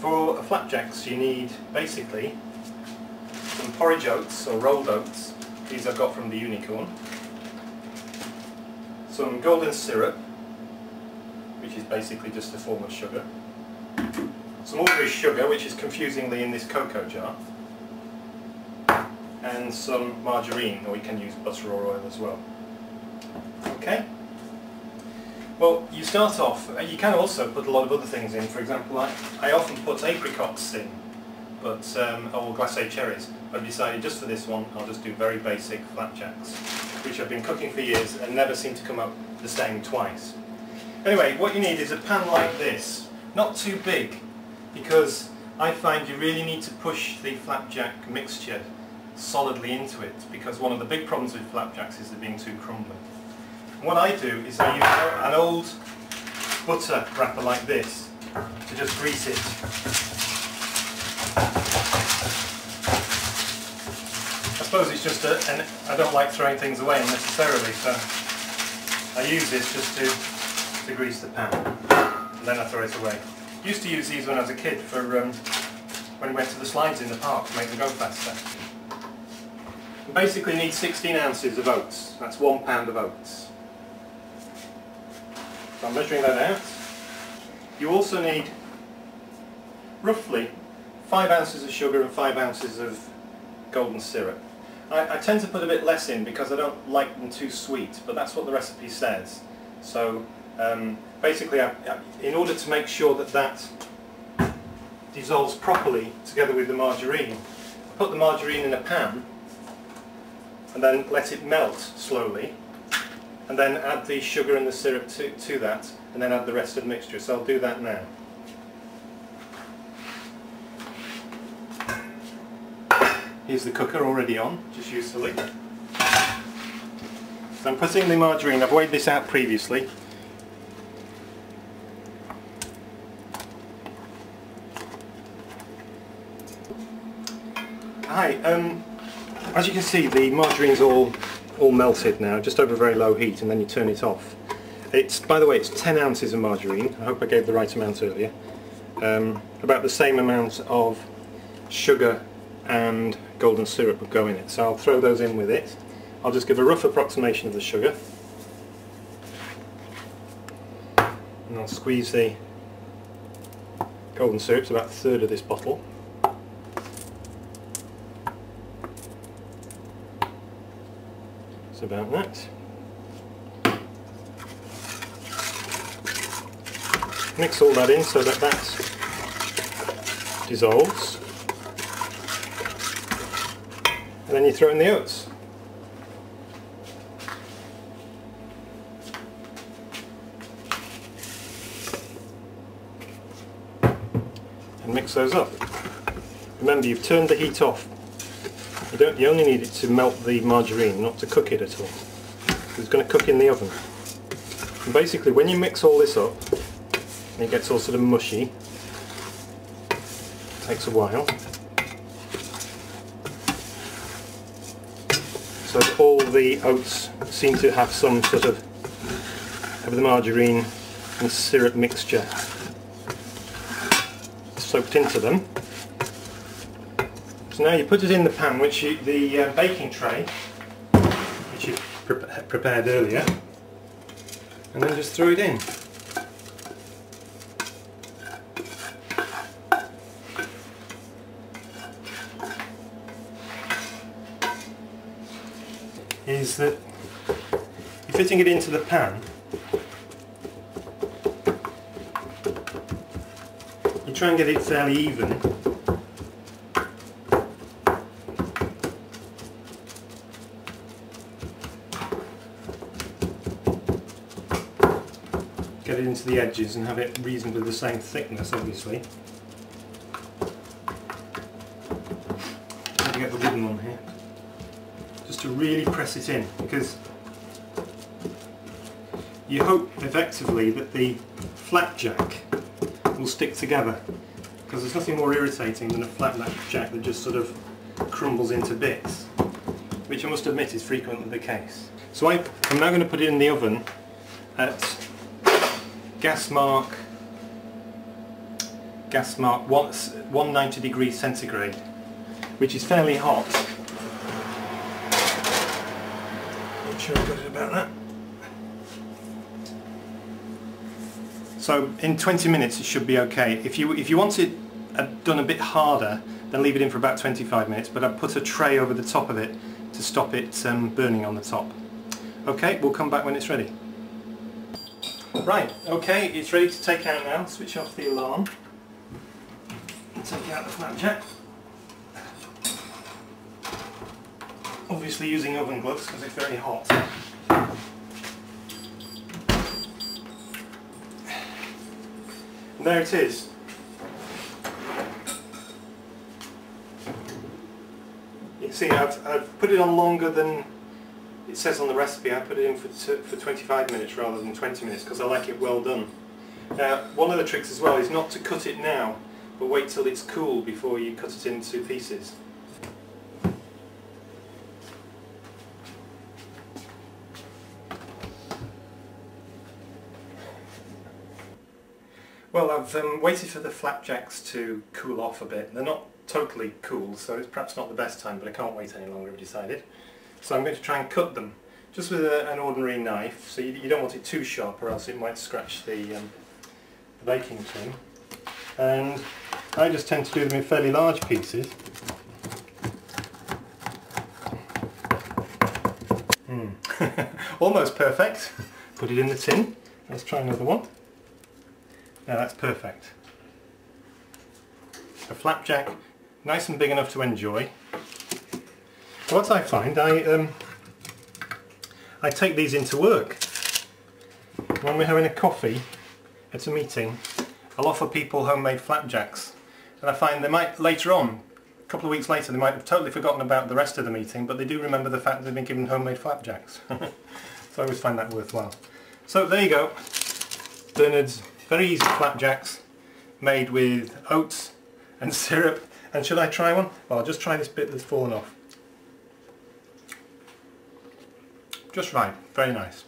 For flapjacks you need basically some porridge oats or rolled oats, these I've got from the Unicorn, some golden syrup, which is basically just a form of sugar, some ordinary sugar, which is confusingly in this cocoa jar, and some margarine, or you can use butter or oil as well. Okay? Well, you start off, uh, you can also put a lot of other things in, for example, I, I often put apricots in, but, um, or glacé cherries, I've decided just for this one I'll just do very basic flapjacks, which I've been cooking for years and never seem to come up the same twice. Anyway, what you need is a pan like this, not too big, because I find you really need to push the flapjack mixture solidly into it because one of the big problems with flapjacks is they're being too crumbly. What I do is I use an old butter wrapper like this to just grease it. I suppose it's just a, and I don't like throwing things away unnecessarily so I use this just to, to grease the pan and then I throw it away. Used to use these when I was a kid for um, when we went to the slides in the park to make them go faster. You basically need 16 ounces of oats. That's one pound of oats. So I'm measuring that out. You also need roughly 5 ounces of sugar and 5 ounces of golden syrup. I, I, tend to put a bit less in because I don't like them too sweet, but that's what the recipe says. So um, basically, I, in order to make sure that that dissolves properly together with the margarine, I put the margarine in a pan and then let it melt slowly and then add the sugar and the syrup to, to that and then add the rest of the mixture. So I'll do that now. Here's the cooker already on, just usefully. So I'm putting the margarine, I've weighed this out previously. Hi, um, as you can see the margarine's all all melted now, just over very low heat and then you turn it off. It's, by the way, it's 10 ounces of margarine, I hope I gave the right amount earlier. Um, about the same amount of sugar and golden syrup would go in it, so I'll throw those in with it. I'll just give a rough approximation of the sugar. And I'll squeeze the golden syrup, it's about a third of this bottle. About that. Mix all that in so that that dissolves. And then you throw in the oats. And mix those up. Remember you've turned the heat off you don't. You only need it to melt the margarine, not to cook it at all. It's going to cook in the oven. And basically, when you mix all this up, and it gets all sort of mushy. It takes a while. So all the oats seem to have some sort of of the margarine and syrup mixture soaked into them. So now you put it in the pan, which you, the uh, baking tray, which you pre prepared earlier, and then just throw it in. Is that you're fitting it into the pan you try and get it fairly even it into the edges and have it reasonably the same thickness obviously. Get the wooden one here. Just to really press it in because you hope effectively that the flapjack will stick together because there's nothing more irritating than a flapjack that just sort of crumbles into bits which I must admit is frequently the case. So I, I'm now going to put it in the oven at gas mark gas mark 190 degrees centigrade, which is fairly hot. Not sure I've got it about that. So in 20 minutes it should be okay. If you if you want it uh, done a bit harder, then leave it in for about 25 minutes. But I've put a tray over the top of it to stop it um, burning on the top. Okay, we'll come back when it's ready. Right, okay, it's ready to take out now. Switch off the alarm. Take out the flapjack. Obviously using oven gloves because it's very hot. And there it is. You can see I've, I've put it on longer than it says on the recipe. I put it in for, for 25 minutes rather than 20 minutes because I like it well done. Now one of the tricks as well is not to cut it now but wait till it's cool before you cut it into pieces. Well, I've um, waited for the flapjacks to cool off a bit. They're not totally cool, so it's perhaps not the best time, but I can't wait any longer, I've decided. So I'm going to try and cut them, just with a, an ordinary knife, so you, you, don't want it too sharp or else it might scratch the, um, the baking tin. And I just tend to do them in fairly large pieces. Mm. Almost perfect. Put it in the tin. Let's try another one. Now that's perfect. A flapjack, nice and big enough to enjoy. What I find, I um, I take these into work. When we're having a coffee at a meeting, I'll offer people homemade flapjacks. And I find they might, later on, a couple of weeks later, they might have totally forgotten about the rest of the meeting, but they do remember the fact they've been given homemade flapjacks. so I always find that worthwhile. So there you go. Bernard's very easy flapjacks made with oats and syrup. And should I try one? Well, I'll just try this bit that's fallen off. Just right, very nice.